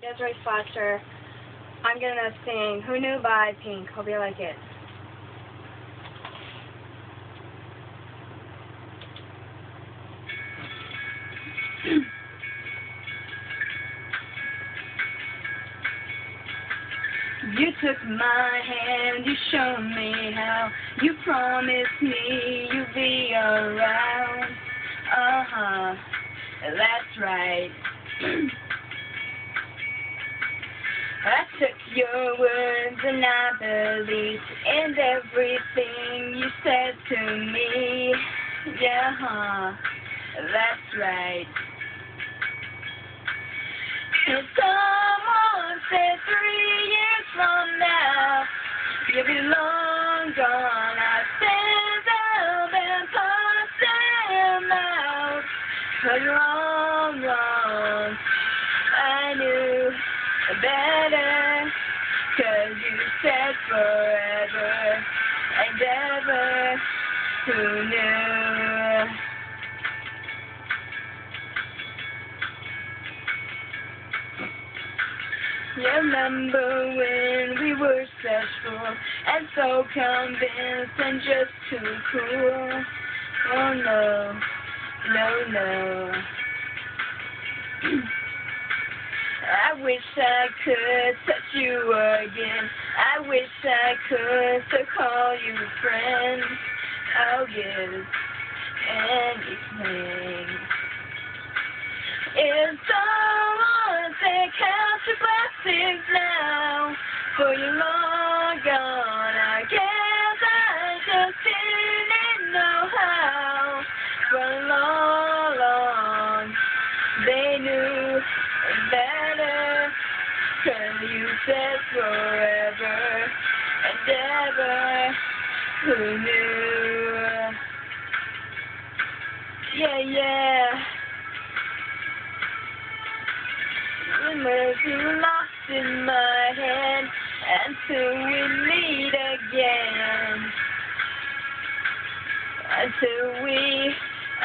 Desiree Foster. I'm gonna sing Who Knew by Pink. Hope you like it. You took my hand, you showed me how. You promised me you'd be around. Uh huh, that's right. I took your words and I believed in everything you said to me. Yeah, huh, that's right. If someone said three years from now, you'll be long gone, I stand up and punch them out. Cause you're all wrong. Better. Cause you said forever and ever. Who knew? Remember when we were sexual and so convinced and just too cool? Oh no, no, no. I wish I could touch you again. I wish I could to call you friend. I'll give anything. If someone said count your blessings now, for you're long gone, I guess I just didn't know how. For long, long, they knew better, cause you said forever and ever. Who knew? Yeah, yeah. Rumors you lost in my head until we meet again. Until we,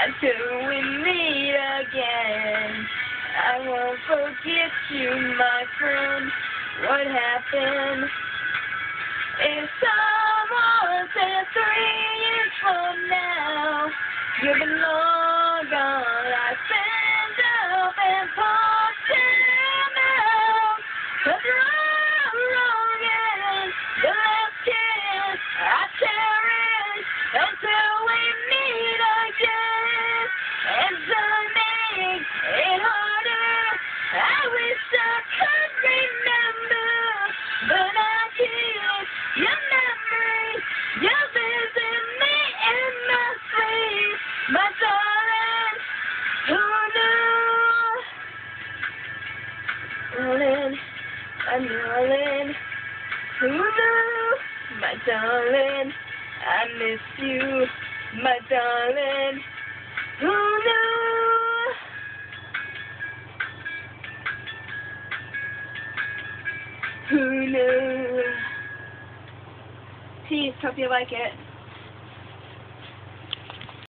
until we meet again. I won't forget you, my friend. What happened? If someone said three years from now, you've been long gone, I stand up and punch them. Cause wrong, darling, I miss you, my darling. Oh, Who knew? Who knew? Peace. Hope you like it.